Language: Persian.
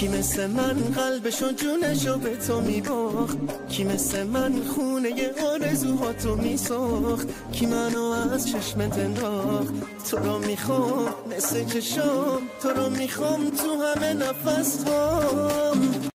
کی مثل من قلبش و جونشو به تو میباخت؟ کی مثل من خونه ی آرزوهاتو میساخت؟ کی منو از چشمت انداخت؟ تو رو می‌خوام مثل چشام تو رو می‌خوام تو همه نفس هم